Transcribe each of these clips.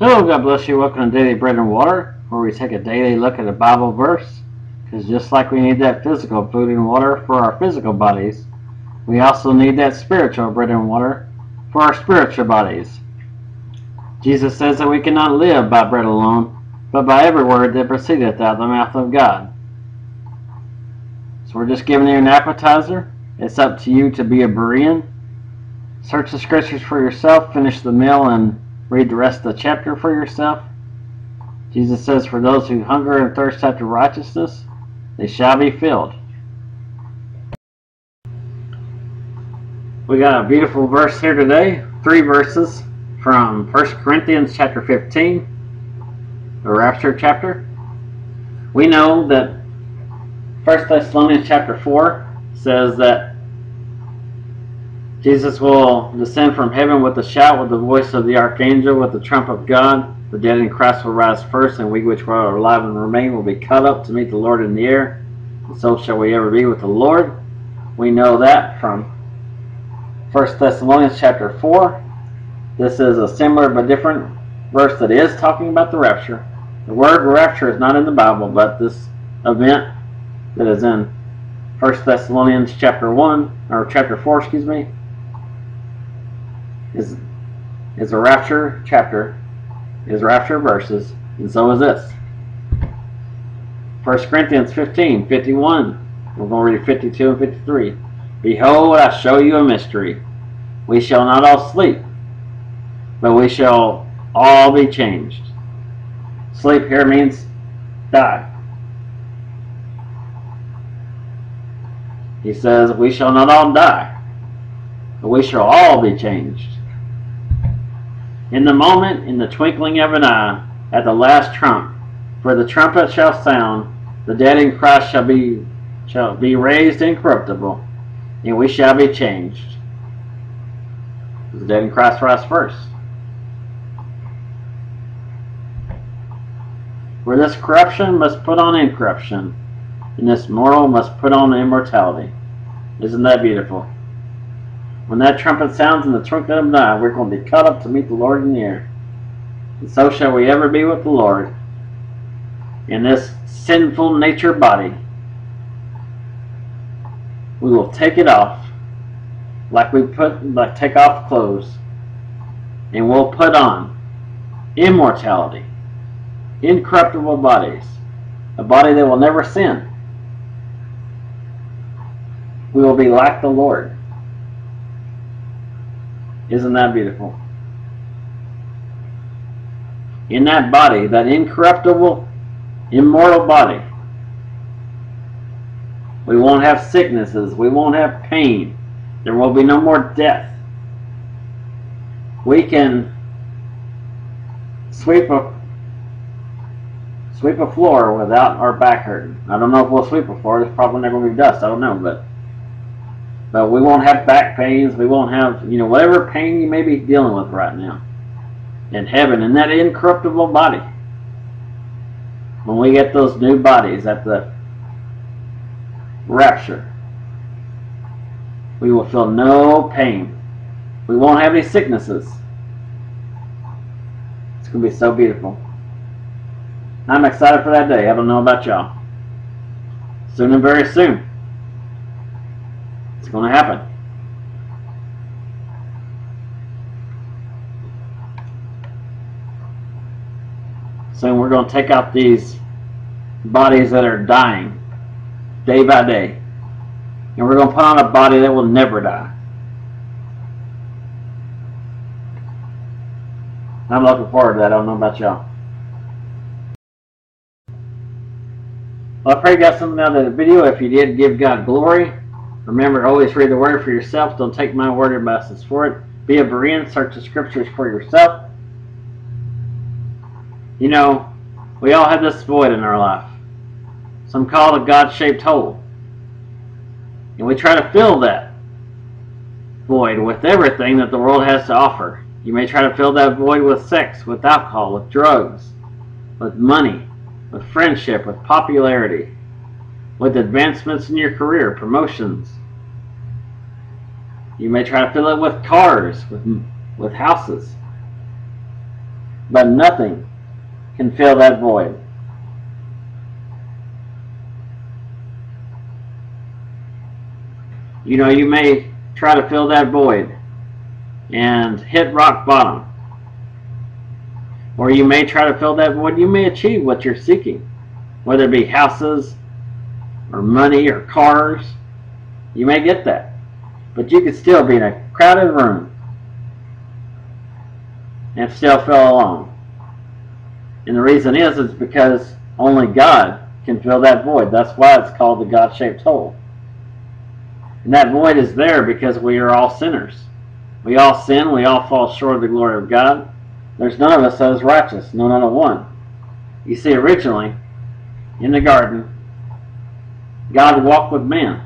Hello, God bless you. Welcome to Daily Bread and Water, where we take a daily look at a Bible verse. Because just like we need that physical food and water for our physical bodies, we also need that spiritual bread and water for our spiritual bodies. Jesus says that we cannot live by bread alone, but by every word that proceedeth out of the mouth of God. So we're just giving you an appetizer. It's up to you to be a Berean. Search the scriptures for yourself, finish the meal, and read the rest of the chapter for yourself. Jesus says, For those who hunger and thirst after righteousness, they shall be filled. We got a beautiful verse here today, three verses from 1 Corinthians chapter 15, the rapture chapter. We know that 1 Thessalonians chapter 4 says that Jesus will descend from heaven with a shout, with the voice of the archangel, with the trump of God. The dead in Christ will rise first, and we which are alive and remain will be cut up to meet the Lord in the air. And so shall we ever be with the Lord. We know that from 1 Thessalonians chapter 4. This is a similar but different verse that is talking about the rapture. The word rapture is not in the Bible, but this event that is in 1 Thessalonians chapter 1, or chapter 4, excuse me, is is a rapture chapter, is rapture verses, and so is this. 1 Corinthians 15, 51. We're going to read 52 and 53. Behold, I show you a mystery. We shall not all sleep, but we shall all be changed. Sleep here means die. He says, We shall not all die, but we shall all be changed. In the moment, in the twinkling of an eye, at the last trump, for the trumpet shall sound, the dead in Christ shall be shall be raised incorruptible, and we shall be changed. The dead in Christ rise first. For this corruption must put on incorruption, and this mortal must put on immortality. Isn't that beautiful? When that trumpet sounds in the twinkling of an eye, we're going to be caught up to meet the Lord in the air. And so shall we ever be with the Lord in this sinful nature body. We will take it off like we put like take off clothes and we'll put on immortality, incorruptible bodies, a body that will never sin. We will be like the Lord. Isn't that beautiful? In that body, that incorruptible, immortal body, we won't have sicknesses. We won't have pain. There will be no more death. We can sweep a sweep a floor without our back hurting. I don't know if we'll sweep a floor. There's probably never going to be dust. I don't know, but but we won't have back pains. We won't have, you know, whatever pain you may be dealing with right now in heaven, in that incorruptible body. When we get those new bodies at the rapture, we will feel no pain. We won't have any sicknesses. It's going to be so beautiful. I'm excited for that day. I don't know about y'all. Soon and very soon. Going to happen. So we're going to take out these bodies that are dying day by day. And we're going to put on a body that will never die. I'm looking forward to that. I don't know about y'all. Well, I pray you got something out of the video. If you did, give God glory. Remember, always read the word for yourself. Don't take my word or message for it. Be a Berean. Search the scriptures for yourself. You know, we all have this void in our life. Some call it a God-shaped hole. And we try to fill that void with everything that the world has to offer. You may try to fill that void with sex, with alcohol, with drugs, with money, with friendship, with popularity, with advancements in your career, promotions. You may try to fill it with cars, with, with houses. but nothing can fill that void. You know, you may try to fill that void and hit rock bottom. Or you may try to fill that void. You may achieve what you're seeking, whether it be houses or money or cars. You may get that. But you could still be in a crowded room and still feel alone. And the reason is, is because only God can fill that void. That's why it's called the God-shaped hole. And that void is there because we are all sinners. We all sin. We all fall short of the glory of God. There's none of us that is righteous. No, not a one. You see, originally, in the garden, God walked with man.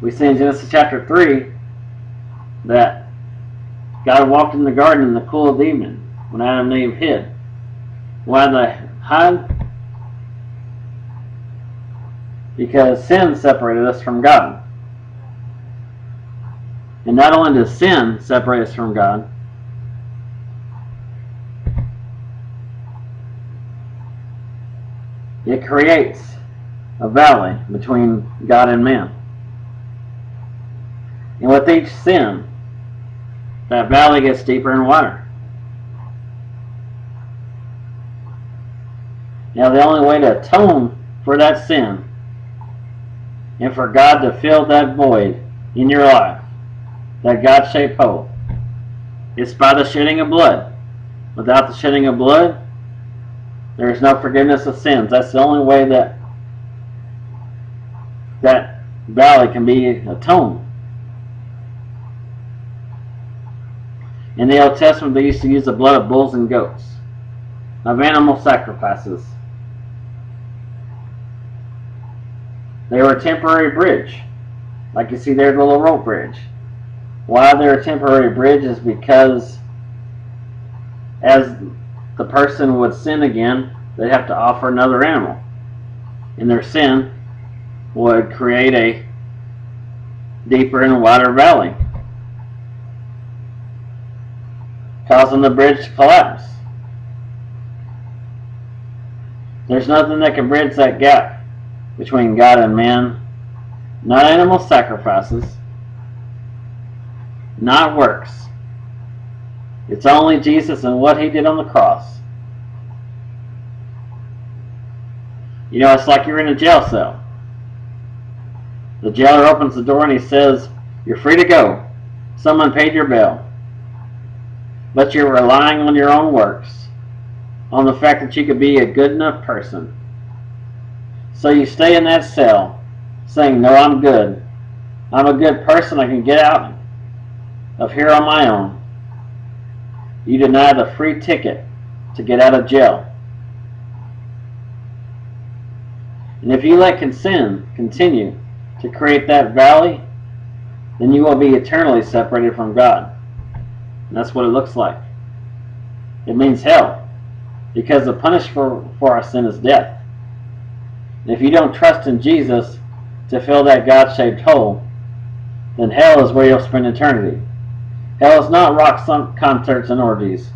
We see in Genesis chapter 3 that God walked in the garden in the cool of the evening when Adam and Eve hid. Why did they hide? Because sin separated us from God. And not only does sin separate us from God, it creates a valley between God and man. And with each sin, that valley gets deeper and wider. Now, the only way to atone for that sin and for God to fill that void in your life, that God shaped hole, is by the shedding of blood. Without the shedding of blood, there is no forgiveness of sins. That's the only way that that valley can be atoned. In the Old Testament, they used to use the blood of bulls and goats, of animal sacrifices. They were a temporary bridge, like you see there, the little rope bridge. Why they're a temporary bridge is because as the person would sin again, they'd have to offer another animal. in their sin would create a deeper and wider valley. causing the bridge to collapse. There's nothing that can bridge that gap between God and man. Not animal sacrifices, not works. It's only Jesus and what he did on the cross. You know, it's like you're in a jail cell. The jailer opens the door and he says, You're free to go. Someone paid your bill. but you're relying on your own works, on the fact that you could be a good enough person. So you stay in that cell saying, No, I'm good. I'm a good person. I can get out of here on my own. You deny the free ticket to get out of jail. And if you let sin continue to create that valley, then you will be eternally separated from God. And that's what it looks like. It means hell. Because the punishment for, for our sin is death. And if you don't trust in Jesus to fill that God shaped hole, then hell is where you'll spend eternity. Hell is not rock concerts and orgies.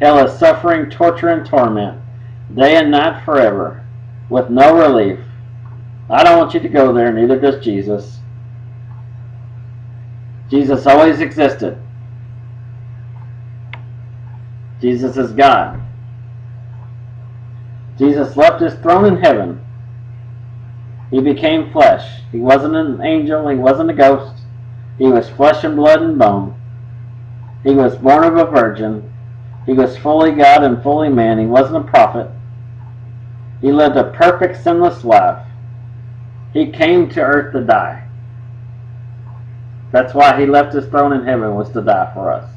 Hell is suffering, torture, and torment, day and night forever, with no relief. I don't want you to go there, neither does Jesus. Jesus always existed. Jesus is God. Jesus left his throne in heaven. He became flesh. He wasn't an angel. He wasn't a ghost. He was flesh and blood and bone. He was born of a virgin. He was fully God and fully man. He wasn't a prophet. He lived a perfect, sinless life. He came to earth to die. That's why he left his throne in heaven was to die for us.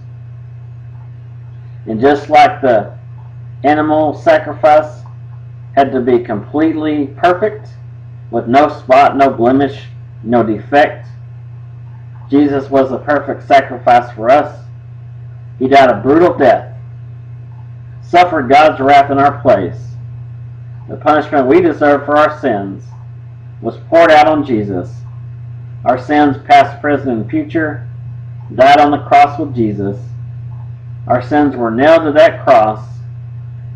And just like the animal sacrifice had to be completely perfect, with no spot, no blemish, no defect, Jesus was the perfect sacrifice for us. He died a brutal death, suffered God's wrath in our place. The punishment we deserve for our sins was poured out on Jesus. Our sins, past, present, and future, died on the cross with Jesus Our sins were nailed to that cross,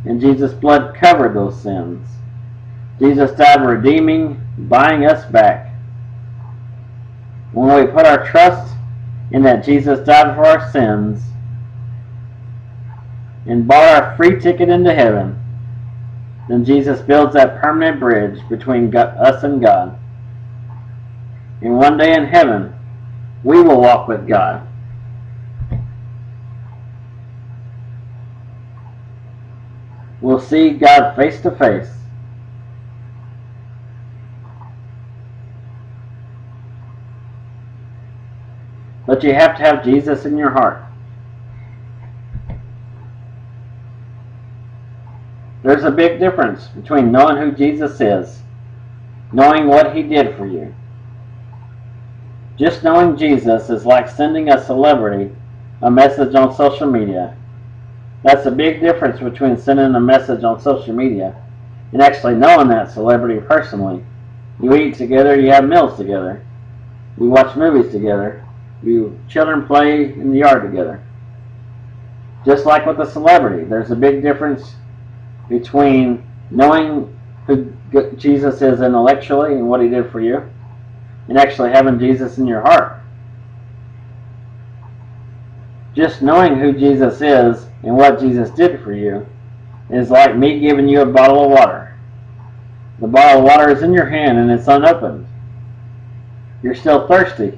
and Jesus' blood covered those sins. Jesus died redeeming, buying us back. When we put our trust in that Jesus died for our sins and bought our free ticket into heaven, then Jesus builds that permanent bridge between us and God. And one day in heaven, we will walk with God. We'll see God face to face. But you have to have Jesus in your heart. There's a big difference between knowing who Jesus is, knowing what he did for you. Just knowing Jesus is like sending a celebrity a message on social media. That's a big difference between sending a message on social media and actually knowing that celebrity personally. You eat together, you have meals together, you watch movies together, you children play in the yard together. Just like with a celebrity, there's a big difference between knowing who Jesus is intellectually and what he did for you and actually having Jesus in your heart. Just knowing who Jesus is and what Jesus did for you is like me giving you a bottle of water. The bottle of water is in your hand and it's unopened. You're still thirsty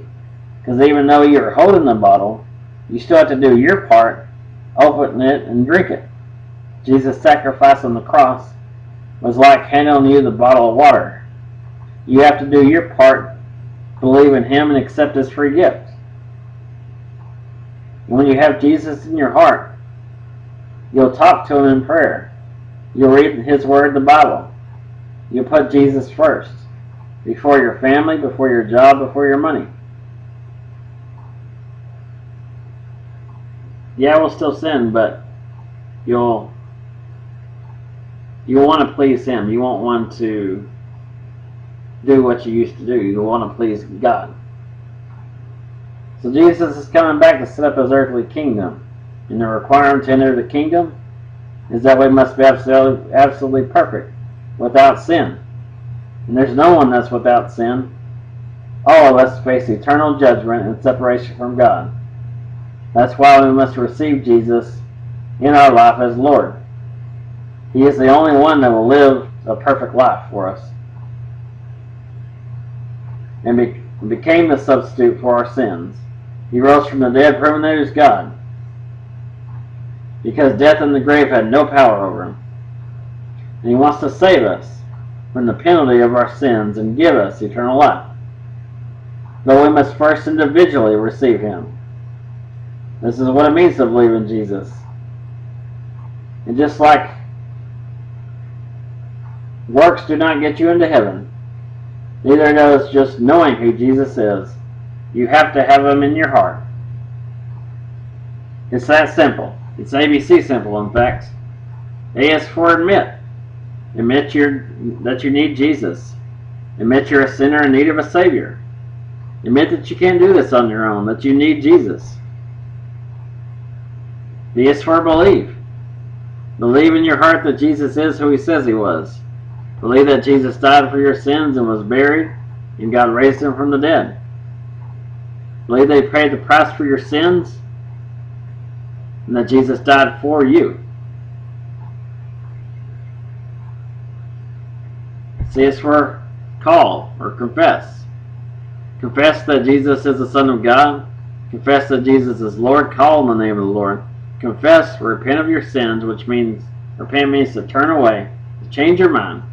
because even though you're holding the bottle, you still have to do your part, open it and drink it. Jesus' sacrifice on the cross was like handing you the bottle of water. You have to do your part, believe in Him, and accept His free gift. When you have Jesus in your heart, you'll talk to Him in prayer. You'll read His Word, the Bible. You'll put Jesus first, before your family, before your job, before your money. Yeah, we'll still sin, but you'll you want to please Him. You won't want to do what you used to do. You want to please God. So Jesus is coming back to set up His earthly kingdom. And the requirement to enter the kingdom is that we must be absolutely, absolutely perfect, without sin. And there's no one that's without sin. All of us face eternal judgment and separation from God. That's why we must receive Jesus in our life as Lord. He is the only one that will live a perfect life for us. And be, became the substitute for our sins. He rose from the dead, proving that he was God. Because death and the grave had no power over him. And he wants to save us from the penalty of our sins and give us eternal life. But we must first individually receive him. This is what it means to believe in Jesus. And just like works do not get you into heaven, neither does just knowing who Jesus is. You have to have him in your heart. It's that simple. It's ABC simple, in fact. A is for admit. Admit you that you need Jesus. Admit you're a sinner in need of a Savior. Admit that you can't do this on your own, that you need Jesus. B is for believe. Believe in your heart that Jesus is who he says he was. Believe that Jesus died for your sins and was buried, and God raised him from the dead. Believe they paid the price for your sins, and that Jesus died for you. C is for call or confess. Confess that Jesus is the Son of God. Confess that Jesus is Lord. Call in the name of the Lord confess, repent of your sins, which means repent means to turn away, to change your mind.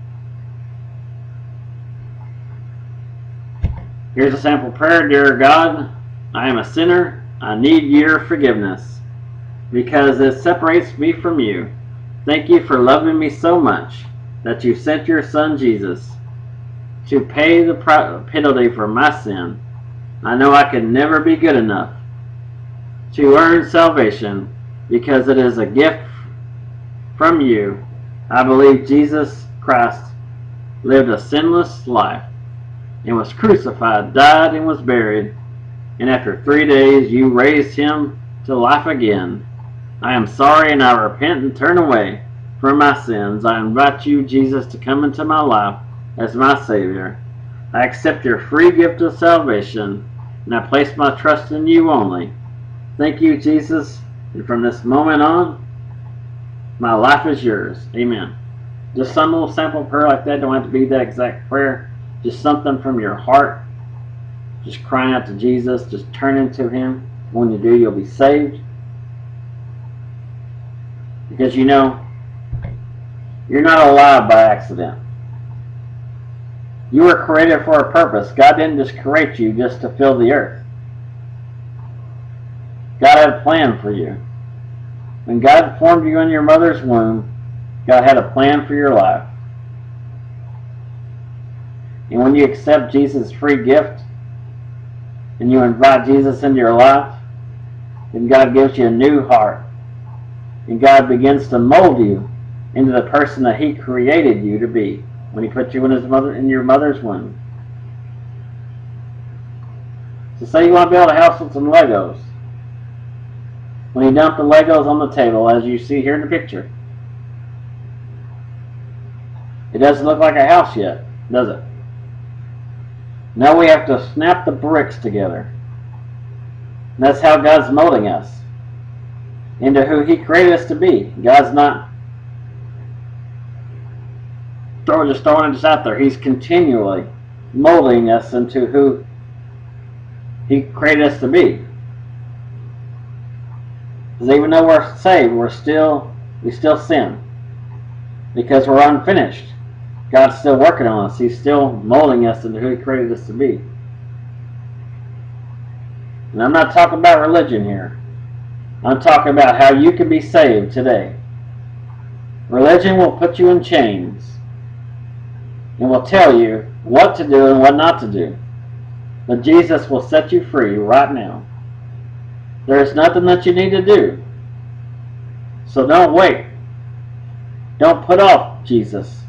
Here's a sample prayer Dear God, I am a sinner. I need your forgiveness because it separates me from you. Thank you for loving me so much that you sent your son Jesus to pay the penalty for my sin. I know I can never be good enough to earn salvation because it is a gift from you. I believe Jesus Christ lived a sinless life and was crucified, died, and was buried. And after three days, you raised him to life again. I am sorry and I repent and turn away from my sins. I invite you, Jesus, to come into my life as my Savior. I accept your free gift of salvation and I place my trust in you only. Thank you, Jesus, and from this moment on, my life is yours. Amen. Just some little sample prayer like that. Don't have to be that exact prayer. Just something from your heart. Just crying out to Jesus. Just turning to Him. When you do, you'll be saved. Because you know, you're not alive by accident. You were created for a purpose. God didn't just create you just to fill the earth. God had a plan for you. When God formed you in your mother's womb, God had a plan for your life. And when you accept Jesus' free gift and you invite Jesus into your life, then God gives you a new heart. And God begins to mold you into the person that He created you to be when He put you in His mother in your mother's womb. So say you want to build a house with some Legos. When you dump the Legos on the table, as you see here in the picture, it doesn't look like a house yet, does it? Now we have to snap the bricks together. And that's how God's molding us into who He created us to be. God's not throwing just throwing us out there. He's continually molding us into who He created us to be. Because even though we're saved, we're still we still sin because we're unfinished. God's still working on us. He's still molding us into who He created us to be. And I'm not talking about religion here. I'm talking about how you can be saved today. Religion will put you in chains and will tell you what to do and what not to do. But Jesus will set you free right now. There is nothing that you need to do. So don't wait. Don't put off Jesus.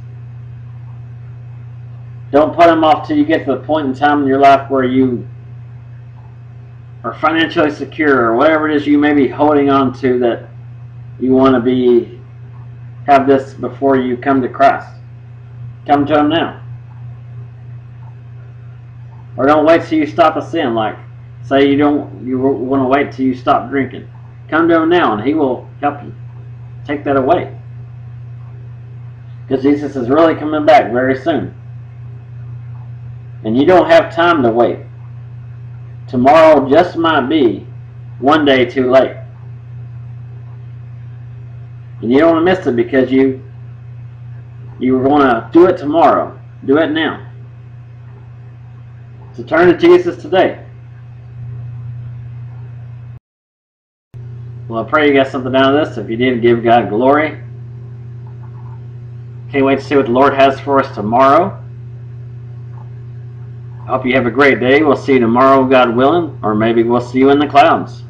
Don't put them off till you get to the point in time in your life where you are financially secure or whatever it is you may be holding on to that you want to be have this before you come to Christ. Come to him now. Or don't wait till you stop a sin like say you don't you want to wait till you stop drinking. Come to him now and he will help you take that away. Because Jesus is really coming back very soon. And you don't have time to wait. Tomorrow just might be one day too late. And you don't want to miss it because you you were going to do it tomorrow. Do it now. So turn to Jesus today. Well, I pray you got something out of this. If you did, give God glory. Can't wait to see what the Lord has for us tomorrow. Hope you have a great day. We'll see you tomorrow, God willing, or maybe we'll see you in the clouds.